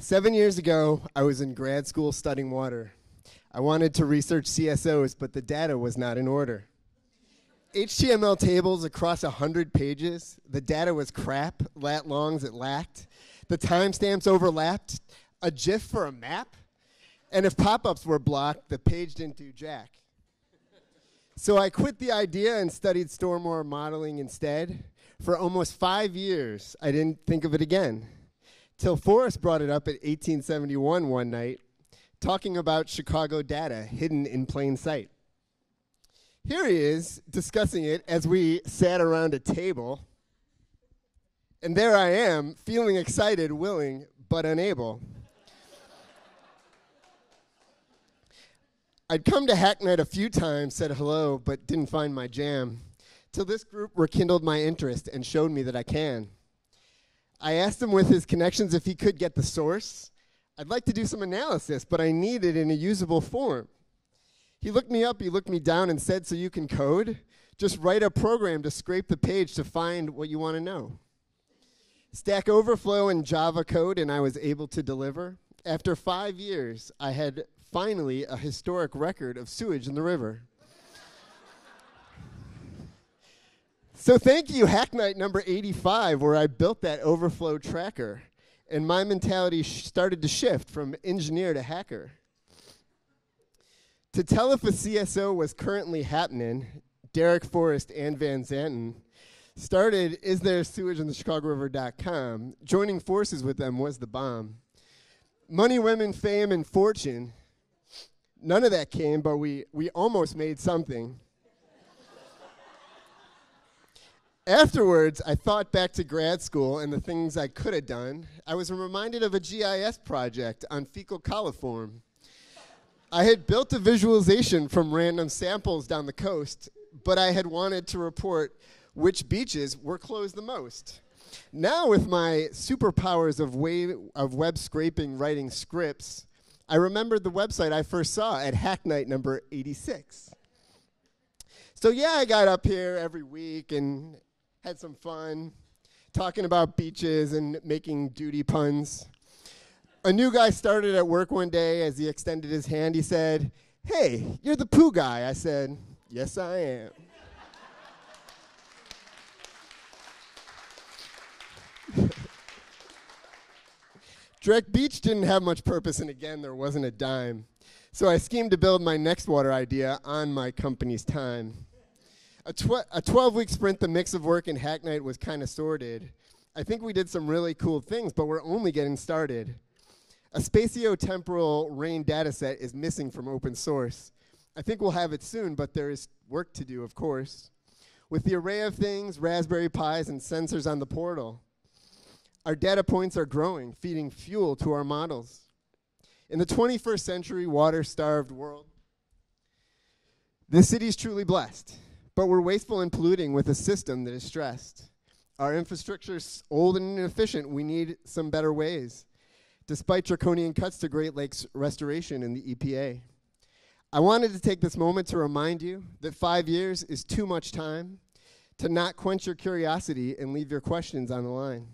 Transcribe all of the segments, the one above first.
Seven years ago, I was in grad school studying water. I wanted to research CSOs, but the data was not in order. HTML tables across 100 pages, the data was crap, lat longs it lacked, the timestamps overlapped, a GIF for a map, and if pop ups were blocked, the page didn't do jack. So I quit the idea and studied stormwater modeling instead. For almost five years, I didn't think of it again till Forest brought it up at 1871 one night, talking about Chicago data hidden in plain sight. Here he is discussing it as we sat around a table, and there I am, feeling excited, willing, but unable. I'd come to Hack Night a few times, said hello, but didn't find my jam, till this group rekindled my interest and showed me that I can. I asked him with his connections if he could get the source. I'd like to do some analysis, but I need it in a usable form. He looked me up, he looked me down, and said, So you can code? Just write a program to scrape the page to find what you want to know. Stack Overflow and Java code, and I was able to deliver. After five years, I had finally a historic record of sewage in the river. So thank you, Hack Night number 85, where I built that overflow tracker. And my mentality sh- started to shift from engineer to hacker. To tell if a CSO was currently happening, Derek Forest and Van Zanten started Is There Sewage in the Chicago River.com. Joining forces with them was the bomb. Money, women, fame, and fortune. None of that came, but we, we almost made something. Afterwards, I thought back to grad school and the things I could have done. I was reminded of a GIS project on fecal coliform. I had built a visualization from random samples down the coast, but I had wanted to report which beaches were closed the most. Now, with my superpowers of, wave, of web scraping writing scripts, I remembered the website I first saw at Hack Night number 86. So, yeah, I got up here every week and had some fun talking about beaches and making doody puns. A new guy started at work one day as he extended his hand. He said, Hey, you're the poo guy. I said, Yes, I am. Direct Beach didn't have much purpose, and again, there wasn't a dime. So I schemed to build my next water idea on my company's time a, tw- a 12 week sprint, the mix of work and Hack Night was kind of sorted. I think we did some really cool things, but we're only getting started. A spatio-temporal rain dataset is missing from open source. I think we'll have it soon, but there is work to do, of course. With the array of things, Raspberry Pis, and sensors on the portal, our data points are growing, feeding fuel to our models. In the 21st century water-starved world, this city is truly blessed. But we're wasteful and polluting with a system that is stressed. Our infrastructure is old and inefficient. We need some better ways. Despite draconian cuts to Great Lakes restoration in the EPA. I wanted to take this moment to remind you that five years is too much time to not quench your curiosity and leave your questions on the line.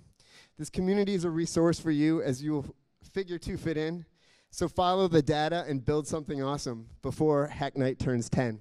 This community is a resource for you as you will figure to fit in. So follow the data and build something awesome before Hack Night turns 10.